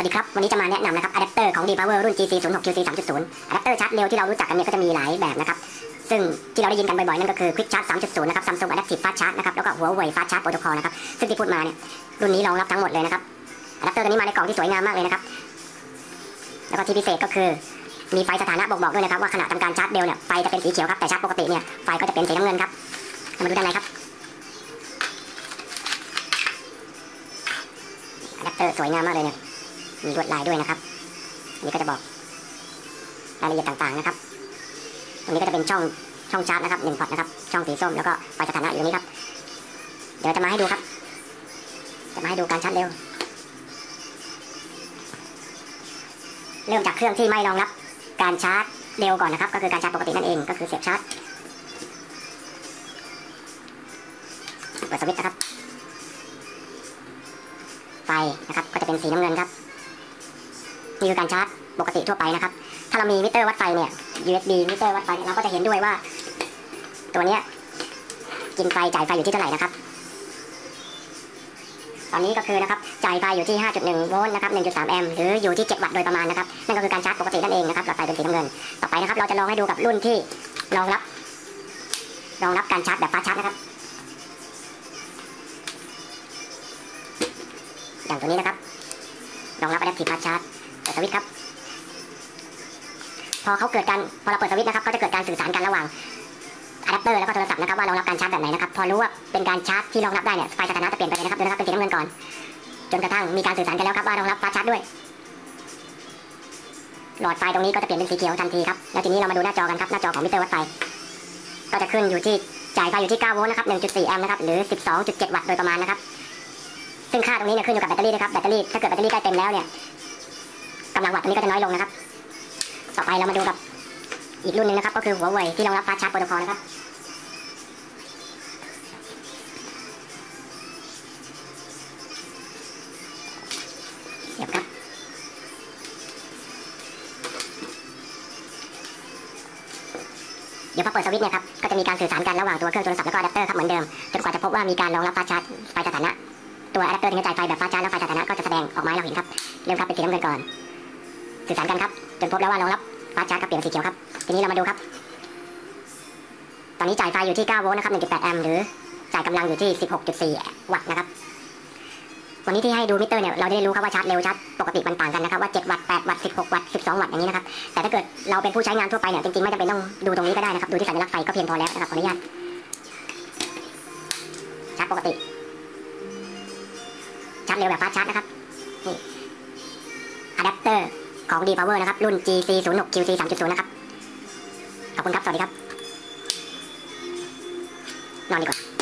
สวัสดีครับ วันนี้จะมาแนะนำนะครับอะแดปเตอร์ของ D-Power รุ่น GC 0 6 QC 3.0อะแดปเตอร์ชาร์จเร็วที่เรารู้จักกันเนี่ยก็จะมีหลายแบบนะครับ ซึ่งที่เราได้ยินกันบ่อยๆ นั่นก็คือ Quick Charge 3.0 นะครับ Samsung Adaptive Fast Charge นะครับ แล้วก็ Huawei Fast Charge Protocol นะครับ ซึ่งที่พูดมาเนี่ย รุ่นนี้รองรับทั้งหมดเลยนะครับอะแดปเตอร์ตัวนี้มาในกล่องที่สวยงามมากเลยนะครับ แล้วก็ที่พิเศษก็คือ มีไฟสถานะบอกบอกด้วยนะครับว่าขณะทำการชาร์จเร็วเนี่ย ไฟจะเป็นสีเขียวครับ แต่ชาร์จปกติเนี่ย ไฟก็จะเป็นสีน้ำเงินครับมาดูด้านในครับอะแดปเตอร์สวยงามมากเลยเนี่ย มีลวดลายด้วยนะครับอันนี่ก็จะบอกรายละเอียดต่างๆนะครับ ตรงนี้ก็จะเป็นช่องช่องชาร์จนะครับหนึ่งพอร์ตนะครับ ช่องสีส้มแล้วก็ไฟสถานะอยู่ตรงนี้ครับ เดี๋ยวจะมาให้ดูครับ จะมาให้ดูการชาร์จเร็ว เริ่มจากเครื่องที่ไม่รองรับ การชาร์จเร็วก่อนนะครับ ก็คือการชาร์จปกตินั่นเอง ก็คือเสียบชาร์จ เปิดสวิตช์นะครับ ไฟนะครับ ก็จะเป็นสีน้ำเงินครับ นี่คือการชาร์จปกติทั่วไปนะครับ ถ้าเรามีมิเตอร์วัดไฟเนี่ย USB มิเตอร์วัดไฟเราก็จะเห็นด้วยว่า ตัวเนี้ยกินไฟจ่ายไฟอยู่ที่เท่าไหร่นะครับตอนนี้ก็คือนะครับจ่ายไฟอยู่ที่ 5.1 โวลต์นะครับ1.3 แอมป์หรืออยู่ที่ 7 วัตต์โดยประมาณนะครับ นั่นก็คือการชาร์จปกตินั่นเองนะครับหลอดไฟเป็นสีน้ำเงิน ต่อไปนะครับ เราจะลองให้ดูกับรุ่นที่รองรับรองรับการชาร์จแบบฟาชาร์จนะครับ อย่างตัวนี้นะครับรองรับ Adaptive Fast Charge เปิ ดสวิตช์ครับ พอเขาเกิดการพอเราเปิดสวิตช์นะครับก็จะเกิดการสื่อสารกันระหว่างอะแดปเตอร์แล้วก็โทรศัพท์นะครับว่ารองรับการชาร์จแบบไหนนะครับพอรู้ว่าเป็นการชาร์จที่รองรับได้เนี่ยไฟสถานะจะเปลี่ยนไปเลยนะครับดูนะครับเป็นสีน้ำเงินก่อน จนกระทั่งมีการสื่อสารกันแล้วครับว่ารองรับฟาสชาร์จด้วยหลอดไฟตรงนี้ก็จะเปลี่ยนเป็นสีเขียวทันทีครับ แล้วทีนี้เรามาดูหน้าจอกันครับ หน้าจอของมิเตอร์วัดไฟ ก็จะขึ้นอยู่ที่จ่ายไฟอยู่ที่ 9 โวลต์นะครับ 1.4 แอมป์นะครับ หรือ 12.7 วัตต์โดยประมาณนะครับ ซึ่งค่าตรงนี้เนี่ยขึ้นอยู่กับแบตเตอรี่นะครับ แบตเตอรี่ถ้าเกิดแบตเตอรี่ใกล้เต็มแล้วเนี่ยกำลังวัตต์ตรงนี้ก็จะน้อยลงนะครับ ต่อไปเรามาดูกับอีกรุ่นหนึ่งนะครับ ก็คือหัวเว่ยที่รองรับ Fast Charge Protocol นะครับเสียบครับเดี๋ยวพอเปิดสวิตช์เนี่ยครับ ก็จะมีการสื่อสารกันระหว่างตัวเครื่องโทรศัพท์แล้วก็อะแดปเตอร์ครับเหมือนเดิม จนกว่าจะพบว่ามีการรองรับ fast charge ไฟสถานะ ตัวอะแดปเตอร์ที่กระจายไฟแบบ fast charge แล้วไฟสถานะก็จะแสดงออกมาให้เราเห็นครับ เริ่มครับเป็นสีน้ำเงินก่อน สื่อสารกันครับ จนพบแล้วว่ารองรับ fast charge ครับเปลี่ยนสีเขียวครับ ทีนี้เรามาดูครับ ตอนนี้จ่ายไฟอยู่ที่ 9 โวลต์นะครับ 1.8 แอมป์หรือจ่ายกำลังอยู่ที่ 16.4 วัตต์นะครับ วันนี้ที่ให้ดูมิเตอร์เนี่ย เราจะได้รู้ครับว่าชาร์จเร็วชาร์จปกติมันต่างกันนะครับ ว่า 7 วัตต์ 8 วัตต์ 16 วัตต์ 12 วัตต์อย่างนี้นะครับ แต่ถ้าเกิดเราเป็นผู้ใช้งานทั่วไปเนี่ย จริงๆ ไม่จำเป็นต้องดูตรงนี้ก็ได้นะครับ ดูที่สัญลักษณ์ไฟก็เพียงพอแล้วนะครับ ขออนุญาต ชาร์จปกติ ชาร์จเร็วแบบ fast charge นะครับ นี่อะแดปเตอร์ ของ D-Power นะครับ รุ่น GC 0 6 QC 3.0 นะครับ ขอบคุณครับ สวัสดีครับ นอนดีกว่า